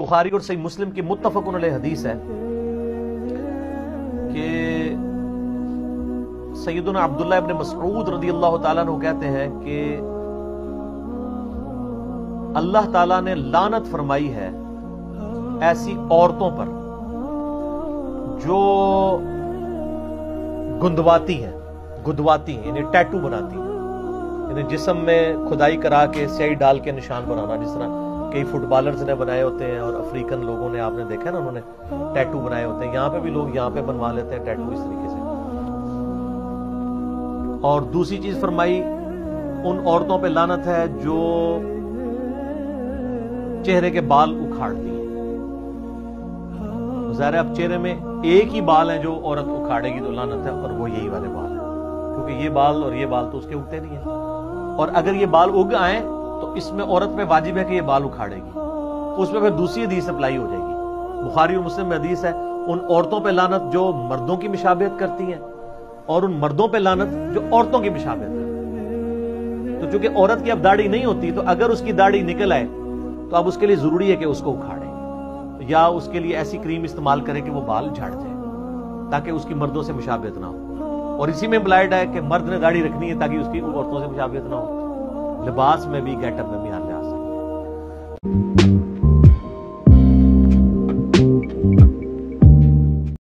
बुखारी और सही मुस्लिम की मुतफक हदीस है कि सैदना अब्दुल्ला इब्न मसऊद रदी अल्लाह ताला कहते हैं कि अल्लाह ताला ने लानत फरमाई है ऐसी औरतों पर जो गुंदवाती हैं, गुदवाती हैं, यानी टैटू बनाती हैं। यानी जिसम में खुदाई करा के, स्याही डाल के निशान बनाना, जिस तरह कई फुटबॉलर्स ने बनाए होते हैं और अफ्रीकन लोगों ने, आपने देखा ना उन्होंने? टैटू बनाए होते हैं। यहाँ पे भी लोग यहाँ पे बनवा लेते हैं टैटू इस तरीके से। और दूसरी चीज़ फरमाई, उन औरतों पे लानत है जो चेहरे के बाल उखाड़ती है। ज़ाहिर अब चेहरे में एक ही बाल है जो औरत उखाड़ेगी तो लानत है, और वो यही वाले बाल है। क्योंकि ये बाल और ये बाल तो उसके उगते नहीं है। और अगर ये बाल उग आए तो इसमें औरत पे वाजिब है कि ये बाल उखाड़ेगी। उसमें फिर दूसरी हदीस अप्लाई हो जाएगी। बुखारी और मुस्लिम हदीस है, उन औरतों पे लानत जो मर्दों की मिशाबियत करती हैं और उन मर्दों पे लानत जो औरतों की मिशाबियत करती हैं। तो चूँकि औरत की अब दाढ़ी नहीं होती तो अगर उसकी दाढ़ी निकल आए तो अब उसके लिए ज़रूरी है कि उसको उखाड़े। या उसके लिए ऐसी क्रीम इस्तेमाल करें कि वो बाल झाड़ जाए, ताकि उसकी मर्दों से मुशाबियत ना हो। और इसी में ब्लाइड है कि मर्द ने दाढ़ी रखनी है ताकि उसकी औरतों से मुशाबियत ना हो। लिबास में भी गेटअप में भी